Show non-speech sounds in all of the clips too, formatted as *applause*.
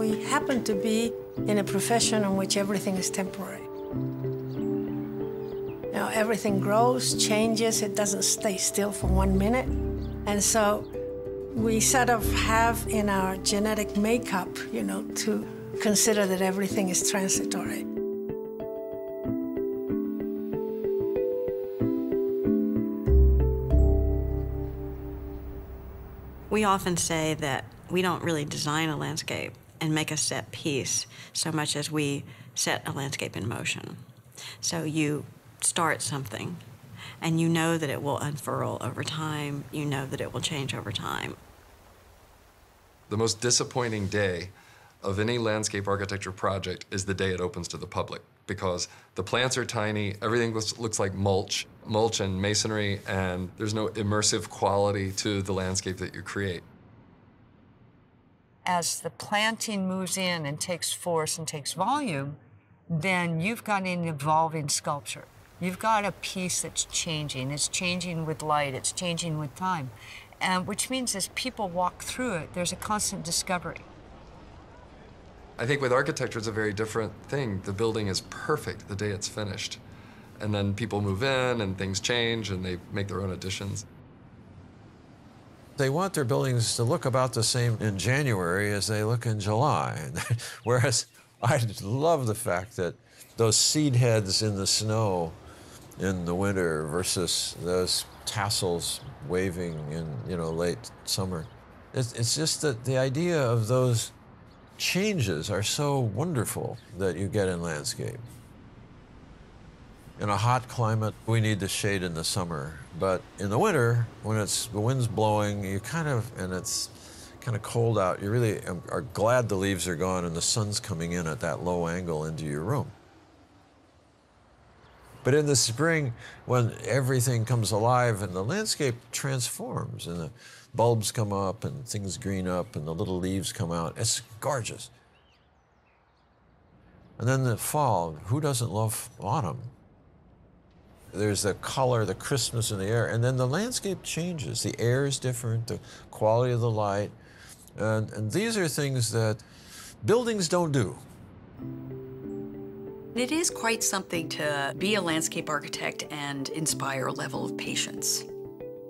We happen to be in a profession in which everything is temporary. Know, everything grows, changes, it doesn't stay still for one minute. And so we sort of have in our genetic makeup, you know, to consider that everything is transitory. We often say that we don't really design a landscape and make a set piece so much as we set a landscape in motion. So you start something and you know that it will unfurl over time, you know that it will change over time. The most disappointing day of any landscape architecture project is the day it opens to the public because the plants are tiny, everything looks, looks, like mulch, mulch and masonry, and there's no immersive quality to the landscape that you create. As the planting moves in and takes force and takes volume, then you've got an evolving sculpture. You've got a piece that's changing. It's changing with light, it's changing with time. And which means as people walk through it, there's a constant discovery. I think with architecture, it's a very different thing. The building is perfect the day it's finished. And then people move in and things change and they make their own additions. They want their buildings to look about the same in January as they look in July. *laughs* Whereas I love the fact that those seed heads in the snow in the winter versus those tassels waving in you know late summer. It's, it's just that the idea of those changes are so wonderful that you get in landscape. In a hot climate, we need the shade in the summer, but in the winter, when it's the wind's blowing, you kind of and it's kind of cold out, you really are glad the leaves are gone and the sun's coming in at that low angle into your room. But in the spring, when everything comes alive and the landscape transforms and the bulbs come up and things green up and the little leaves come out, it's gorgeous. And then the fall, who doesn't love autumn? There's the color, the crispness in the air, and then the landscape changes. The air is different, the quality of the light. And, and these are things that buildings don't do. It is quite something to be a landscape architect and inspire a level of patience.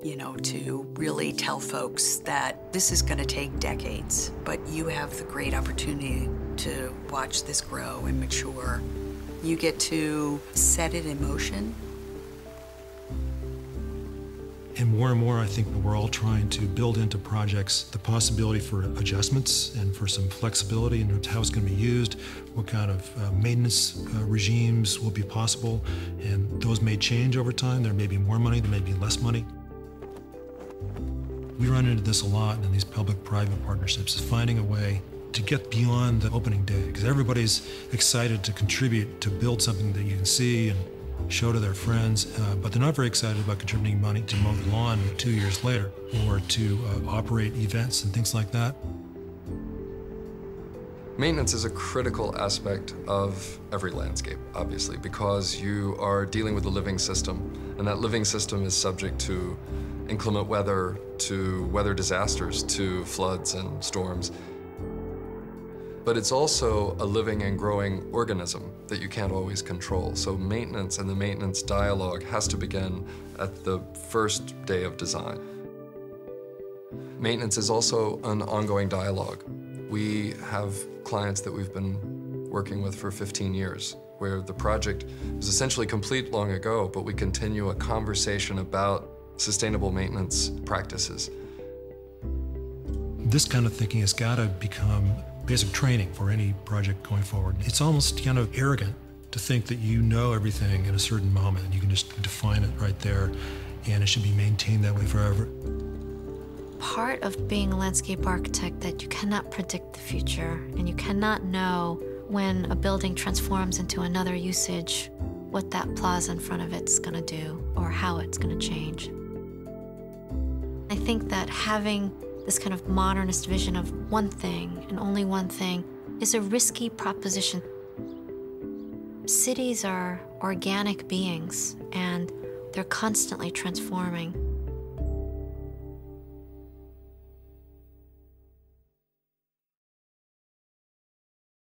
You know, to really tell folks that this is going to take decades, but you have the great opportunity to watch this grow and mature. You get to set it in motion and more and more, I think we're all trying to build into projects the possibility for adjustments and for some flexibility in how it's going to be used, what kind of uh, maintenance uh, regimes will be possible, and those may change over time. There may be more money, there may be less money. We run into this a lot in these public-private partnerships, is finding a way to get beyond the opening day, because everybody's excited to contribute to build something that you can see and show to their friends, uh, but they're not very excited about contributing money to mow the lawn two years later or to uh, operate events and things like that. Maintenance is a critical aspect of every landscape, obviously, because you are dealing with a living system, and that living system is subject to inclement weather, to weather disasters, to floods and storms but it's also a living and growing organism that you can't always control. So maintenance and the maintenance dialogue has to begin at the first day of design. Maintenance is also an ongoing dialogue. We have clients that we've been working with for 15 years where the project was essentially complete long ago, but we continue a conversation about sustainable maintenance practices. This kind of thinking has got to become basic training for any project going forward. It's almost kind of arrogant to think that you know everything in a certain moment and you can just define it right there and it should be maintained that way forever. Part of being a landscape architect that you cannot predict the future and you cannot know when a building transforms into another usage what that plaza in front of it's going to do or how it's going to change. I think that having this kind of modernist vision of one thing and only one thing is a risky proposition. Cities are organic beings and they're constantly transforming.